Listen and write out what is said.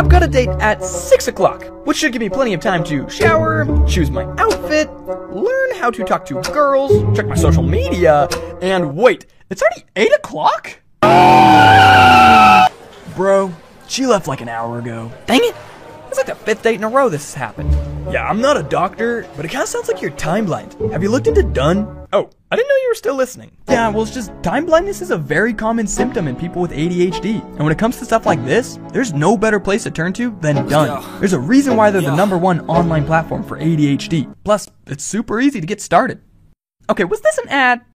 I've got a date at 6 o'clock, which should give me plenty of time to shower, choose my outfit, learn how to talk to girls, check my social media, and wait, it's already 8 o'clock? Bro, she left like an hour ago. Dang it! It's like the fifth date in a row this has happened. Yeah, I'm not a doctor, but it kind of sounds like you're time. Have you looked into Done? Oh, I didn't know you were still listening. Yeah, well, it's just time blindness is a very common symptom in people with ADHD. And when it comes to stuff like this, there's no better place to turn to than Done. There's a reason why they're the number one online platform for ADHD. Plus, it's super easy to get started. Okay, was this an ad?